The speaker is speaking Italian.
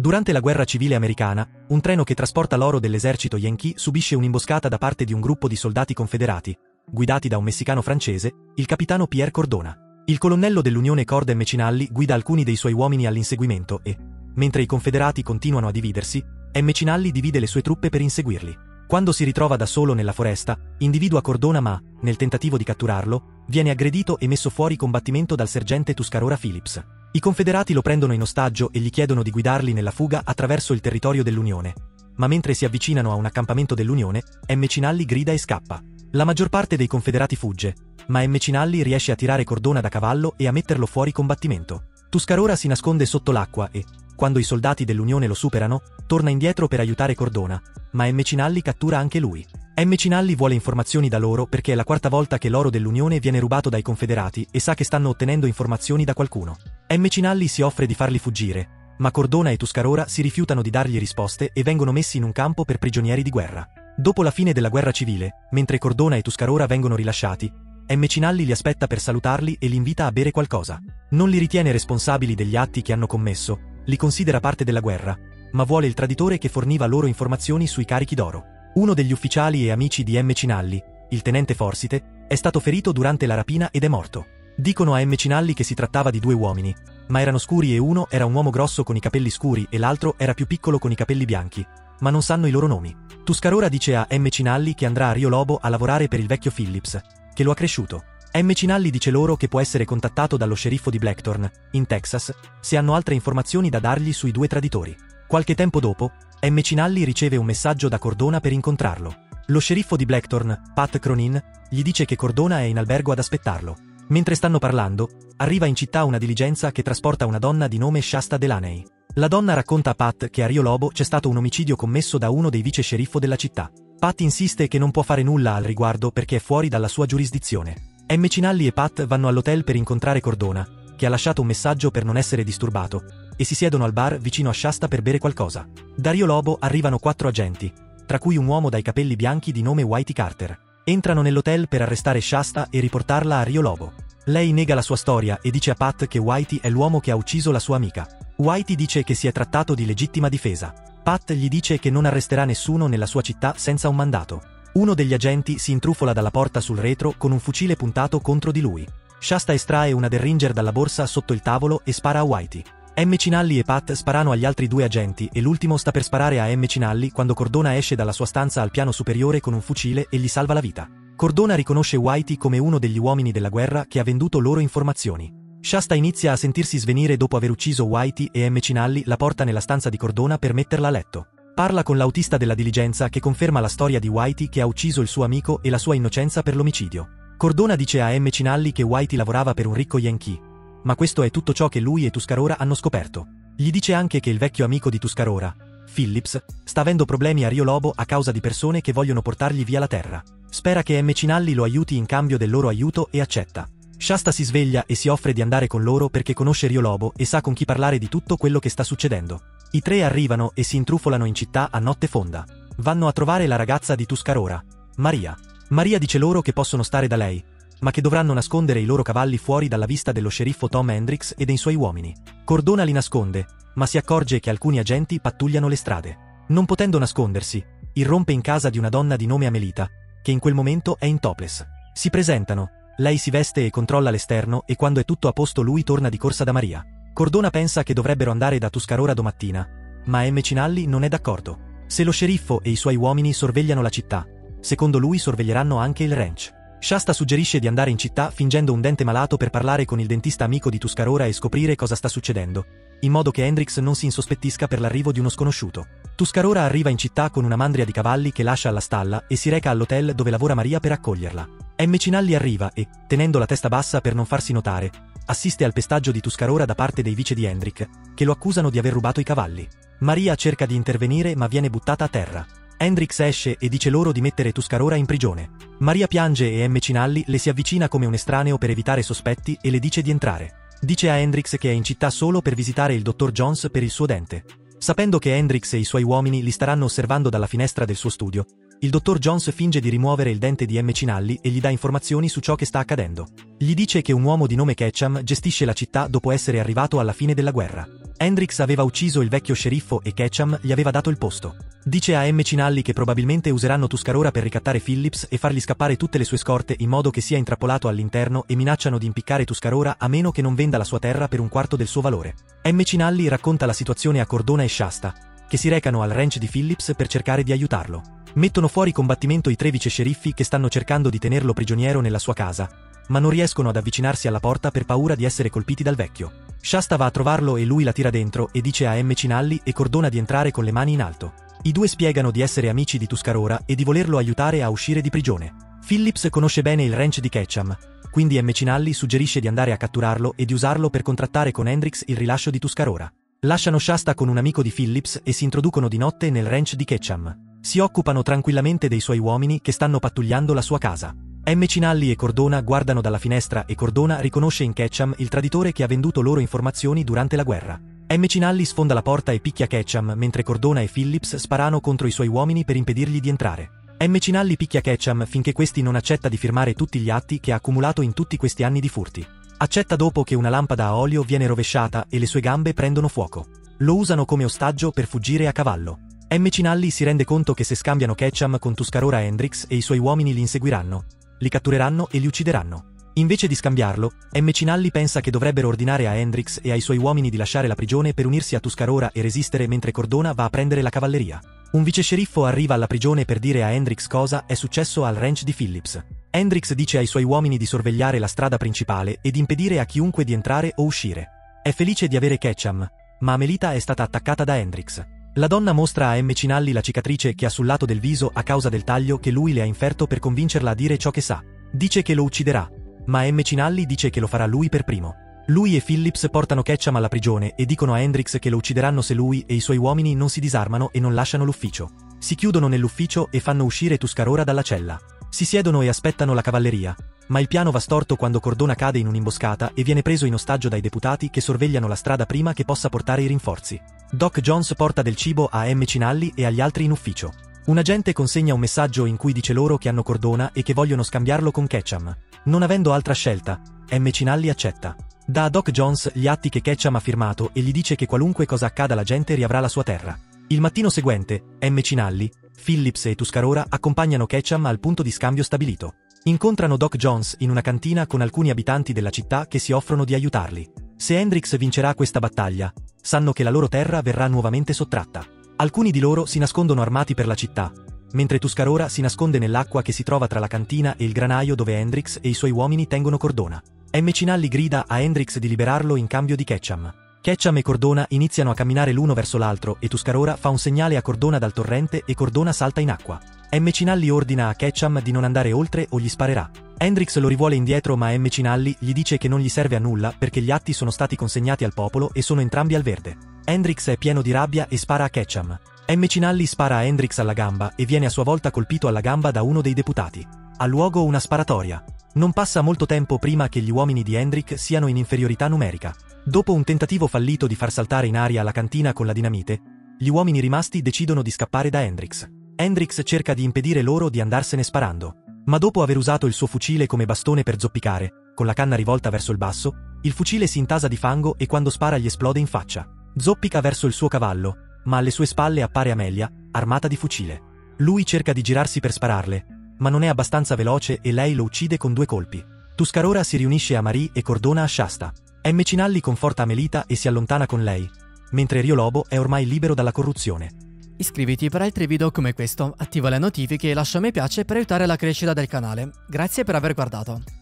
Durante la guerra civile americana, un treno che trasporta l'oro dell'esercito Yankee subisce un'imboscata da parte di un gruppo di soldati confederati, guidati da un messicano francese, il capitano Pierre Cordona. Il colonnello dell'Unione Cord M. Cinalli guida alcuni dei suoi uomini all'inseguimento e, mentre i confederati continuano a dividersi, M. Cinalli divide le sue truppe per inseguirli. Quando si ritrova da solo nella foresta, individua Cordona ma, nel tentativo di catturarlo, viene aggredito e messo fuori combattimento dal sergente Tuscarora Phillips. I confederati lo prendono in ostaggio e gli chiedono di guidarli nella fuga attraverso il territorio dell'Unione. Ma mentre si avvicinano a un accampamento dell'Unione, M. Cinalli grida e scappa. La maggior parte dei confederati fugge, ma M. Cinalli riesce a tirare Cordona da cavallo e a metterlo fuori combattimento. Tuscarora si nasconde sotto l'acqua e, quando i soldati dell'Unione lo superano, torna indietro per aiutare Cordona, ma M. Cinalli cattura anche lui. M. Cinalli vuole informazioni da loro perché è la quarta volta che l'oro dell'Unione viene rubato dai confederati e sa che stanno ottenendo informazioni da qualcuno. M. Cinalli si offre di farli fuggire, ma Cordona e Tuscarora si rifiutano di dargli risposte e vengono messi in un campo per prigionieri di guerra. Dopo la fine della guerra civile, mentre Cordona e Tuscarora vengono rilasciati, M. Cinalli li aspetta per salutarli e li invita a bere qualcosa. Non li ritiene responsabili degli atti che hanno commesso, li considera parte della guerra, ma vuole il traditore che forniva loro informazioni sui carichi d'oro. Uno degli ufficiali e amici di M. Cinalli, il tenente Forsite, è stato ferito durante la rapina ed è morto. Dicono a M. Cinalli che si trattava di due uomini, ma erano scuri e uno era un uomo grosso con i capelli scuri e l'altro era più piccolo con i capelli bianchi, ma non sanno i loro nomi. Tuscarora dice a M. Cinalli che andrà a Rio Lobo a lavorare per il vecchio Phillips, che lo ha cresciuto. M. Cinalli dice loro che può essere contattato dallo sceriffo di Blackthorn, in Texas, se hanno altre informazioni da dargli sui due traditori. Qualche tempo dopo, M. Cinalli riceve un messaggio da Cordona per incontrarlo. Lo sceriffo di Blackthorn, Pat Cronin, gli dice che Cordona è in albergo ad aspettarlo. Mentre stanno parlando, arriva in città una diligenza che trasporta una donna di nome Shasta Delaney. La donna racconta a Pat che a Rio Lobo c'è stato un omicidio commesso da uno dei vice sceriffo della città. Pat insiste che non può fare nulla al riguardo perché è fuori dalla sua giurisdizione. M. Cinalli e Pat vanno all'hotel per incontrare Cordona, che ha lasciato un messaggio per non essere disturbato, e si siedono al bar vicino a Shasta per bere qualcosa. Da Rio Lobo arrivano quattro agenti, tra cui un uomo dai capelli bianchi di nome Whitey Carter. Entrano nell'hotel per arrestare Shasta e riportarla a Rio Lobo. Lei nega la sua storia e dice a Pat che Whitey è l'uomo che ha ucciso la sua amica. Whitey dice che si è trattato di legittima difesa. Pat gli dice che non arresterà nessuno nella sua città senza un mandato. Uno degli agenti si intrufola dalla porta sul retro con un fucile puntato contro di lui. Shasta estrae una Derringer dalla borsa sotto il tavolo e spara a Whitey. M. Cinalli e Pat sparano agli altri due agenti e l'ultimo sta per sparare a M. Cinalli quando Cordona esce dalla sua stanza al piano superiore con un fucile e gli salva la vita. Cordona riconosce Whitey come uno degli uomini della guerra che ha venduto loro informazioni. Shasta inizia a sentirsi svenire dopo aver ucciso Whitey e M. Cinalli la porta nella stanza di Cordona per metterla a letto. Parla con l'autista della diligenza che conferma la storia di Whitey che ha ucciso il suo amico e la sua innocenza per l'omicidio. Cordona dice a M. Cinalli che Whitey lavorava per un ricco yankee, ma questo è tutto ciò che lui e Tuscarora hanno scoperto. Gli dice anche che il vecchio amico di Tuscarora, Phillips, sta avendo problemi a Rio Lobo a causa di persone che vogliono portargli via la terra. Spera che M. Cinalli lo aiuti in cambio del loro aiuto e accetta. Shasta si sveglia e si offre di andare con loro perché conosce Rio Lobo e sa con chi parlare di tutto quello che sta succedendo. I tre arrivano e si intrufolano in città a notte fonda. Vanno a trovare la ragazza di Tuscarora, Maria. Maria dice loro che possono stare da lei, ma che dovranno nascondere i loro cavalli fuori dalla vista dello sceriffo Tom Hendricks e dei suoi uomini. Cordona li nasconde, ma si accorge che alcuni agenti pattugliano le strade. Non potendo nascondersi, irrompe in casa di una donna di nome Amelita, che in quel momento è in topless. Si presentano, lei si veste e controlla l'esterno e quando è tutto a posto lui torna di corsa da Maria. Cordona pensa che dovrebbero andare da Tuscarora domattina, ma M. Cinalli non è d'accordo. Se lo sceriffo e i suoi uomini sorvegliano la città, secondo lui sorveglieranno anche il ranch. Shasta suggerisce di andare in città fingendo un dente malato per parlare con il dentista amico di Tuscarora e scoprire cosa sta succedendo, in modo che Hendrix non si insospettisca per l'arrivo di uno sconosciuto. Tuscarora arriva in città con una mandria di cavalli che lascia alla stalla e si reca all'hotel dove lavora Maria per accoglierla. M. Cinalli arriva e, tenendo la testa bassa per non farsi notare, assiste al pestaggio di Tuscarora da parte dei vice di Hendrik, che lo accusano di aver rubato i cavalli. Maria cerca di intervenire ma viene buttata a terra. Hendrix esce e dice loro di mettere Tuscarora in prigione. Maria piange e M. Cinalli le si avvicina come un estraneo per evitare sospetti e le dice di entrare. Dice a Hendrix che è in città solo per visitare il dottor Jones per il suo dente. Sapendo che Hendrix e i suoi uomini li staranno osservando dalla finestra del suo studio, Il dottor Jones finge di rimuovere il dente di M. Cinalli e gli dà informazioni su ciò che sta accadendo. Gli dice che un uomo di nome Ketchum gestisce la città dopo essere arrivato alla fine della guerra. Hendrix aveva ucciso il vecchio sceriffo e Ketchum gli aveva dato il posto. Dice a M. Cinalli che probabilmente useranno Tuscarora per ricattare Phillips e fargli scappare tutte le sue scorte in modo che sia intrappolato all'interno e minacciano di impiccare Tuscarora a meno che non venda la sua terra per un quarto del suo valore. M. Cinalli racconta la situazione a Cordona e Shasta, che si recano al ranch di Phillips per cercare di aiutarlo. Mettono fuori combattimento i tre vice sceriffi che stanno cercando di tenerlo prigioniero nella sua casa, ma non riescono ad avvicinarsi alla porta per paura di essere colpiti dal vecchio. Shasta va a trovarlo e lui la tira dentro e dice a M. Cinalli e Cordona di entrare con le mani in alto. I due spiegano di essere amici di Tuscarora e di volerlo aiutare a uscire di prigione. Phillips conosce bene il ranch di Ketchum, quindi M. Cinalli suggerisce di andare a catturarlo e di usarlo per contrattare con Hendrix il rilascio di Tuscarora. Lasciano Shasta con un amico di Phillips e si introducono di notte nel ranch di Ketchum. Si occupano tranquillamente dei suoi uomini che stanno pattugliando la sua casa. M. Cinalli e Cordona guardano dalla finestra e Cordona riconosce in Ketchum il traditore che ha venduto loro informazioni durante la guerra. M. Cinalli sfonda la porta e picchia Ketchum mentre Cordona e Phillips sparano contro i suoi uomini per impedirgli di entrare. M. Cinalli picchia Ketchum finché questi non accetta di firmare tutti gli atti che ha accumulato in tutti questi anni di furti. Accetta dopo che una lampada a olio viene rovesciata e le sue gambe prendono fuoco. Lo usano come ostaggio per fuggire a cavallo. M. Cinalli si rende conto che se scambiano Ketchum con Tuscarora Hendrix e i suoi uomini li inseguiranno, li cattureranno e li uccideranno. Invece di scambiarlo, M. Cinalli pensa che dovrebbero ordinare a Hendrix e ai suoi uomini di lasciare la prigione per unirsi a Tuscarora e resistere mentre Cordona va a prendere la cavalleria. Un vice sceriffo arriva alla prigione per dire a Hendrix cosa è successo al ranch di Phillips. Hendrix dice ai suoi uomini di sorvegliare la strada principale e di impedire a chiunque di entrare o uscire. È felice di avere Ketchum, ma Melita è stata attaccata da Hendrix. La donna mostra a M. Cinalli la cicatrice che ha sul lato del viso a causa del taglio che lui le ha inferto per convincerla a dire ciò che sa. Dice che lo ucciderà, ma M. Cinalli dice che lo farà lui per primo. Lui e Phillips portano Ketchum alla prigione e dicono a Hendrix che lo uccideranno se lui e i suoi uomini non si disarmano e non lasciano l'ufficio. Si chiudono nell'ufficio e fanno uscire Tuscarora dalla cella. Si siedono e aspettano la cavalleria, ma il piano va storto quando Cordona cade in un'imboscata e viene preso in ostaggio dai deputati che sorvegliano la strada prima che possa portare i rinforzi. Doc Jones porta del cibo a M. Cinalli e agli altri in ufficio. Un agente consegna un messaggio in cui dice loro che hanno Cordona e che vogliono scambiarlo con Ketchum. Non avendo altra scelta, M. Cinalli accetta. Dà a Doc Jones gli atti che Ketchum ha firmato e gli dice che qualunque cosa accada la gente riavrà la sua terra. Il mattino seguente, M. Cinalli, Phillips e Tuscarora accompagnano Ketchum al punto di scambio stabilito. Incontrano Doc Jones in una cantina con alcuni abitanti della città che si offrono di aiutarli. Se Hendrix vincerà questa battaglia, sanno che la loro terra verrà nuovamente sottratta. Alcuni di loro si nascondono armati per la città, mentre Tuscarora si nasconde nell'acqua che si trova tra la cantina e il granaio dove Hendrix e i suoi uomini tengono Cordona. M. Cinalli grida a Hendrix di liberarlo in cambio di Ketchum. Ketchum e Cordona iniziano a camminare l'uno verso l'altro e Tuscarora fa un segnale a Cordona dal torrente e Cordona salta in acqua. M. Cinalli ordina a Ketchum di non andare oltre o gli sparerà. Hendrix lo rivuole indietro ma M. Cinalli gli dice che non gli serve a nulla perché gli atti sono stati consegnati al popolo e sono entrambi al verde. Hendrix è pieno di rabbia e spara a Ketchum. M. Cinalli spara a Hendrix alla gamba e viene a sua volta colpito alla gamba da uno dei deputati. Ha luogo una sparatoria. Non passa molto tempo prima che gli uomini di Hendrick siano in inferiorità numerica. Dopo un tentativo fallito di far saltare in aria la cantina con la dinamite, gli uomini rimasti decidono di scappare da Hendrix. Hendrix cerca di impedire loro di andarsene sparando. Ma dopo aver usato il suo fucile come bastone per zoppicare, con la canna rivolta verso il basso, il fucile si intasa di fango e quando spara gli esplode in faccia. Zoppica verso il suo cavallo, ma alle sue spalle appare Amelia, armata di fucile. Lui cerca di girarsi per spararle, ma non è abbastanza veloce e lei lo uccide con due colpi. Tuscarora si riunisce a Marie e Cordona a Shasta. M. Cinalli conforta Amelita e si allontana con lei, mentre Rio Lobo è ormai libero dalla corruzione. Iscriviti per altri video come questo, attiva le notifiche e lascia mi piace per aiutare la crescita del canale. Grazie per aver guardato.